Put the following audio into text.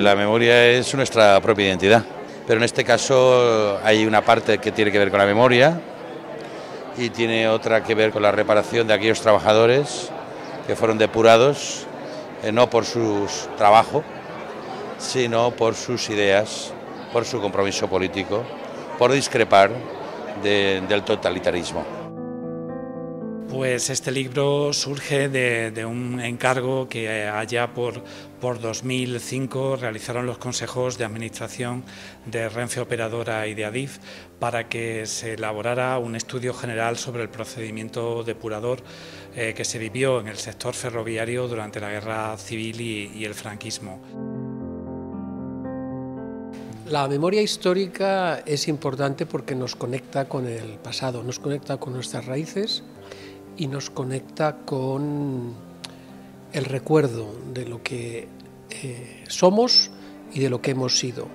La memoria es nuestra propia identidad, pero en este caso hay una parte que tiene que ver con la memoria y tiene otra que ver con la reparación de aquellos trabajadores que fueron depurados eh, no por su trabajo, sino por sus ideas, por su compromiso político, por discrepar del totalitarismo. Pues este libro surge de, un encargo que allá por, por 2005 realizaron los consejos de administración de Renfe Operadora y de Adif para que se elaborara un estudio general sobre el procedimiento depurador eh, que se vivió en el sector ferroviario durante la guerra civil y el franquismo. La memoria histórica es importante porque nos conecta con el pasado, nos conecta con nuestras raíces y nos conecta con el recuerdo de lo que eh, somos y de lo que hemos sido.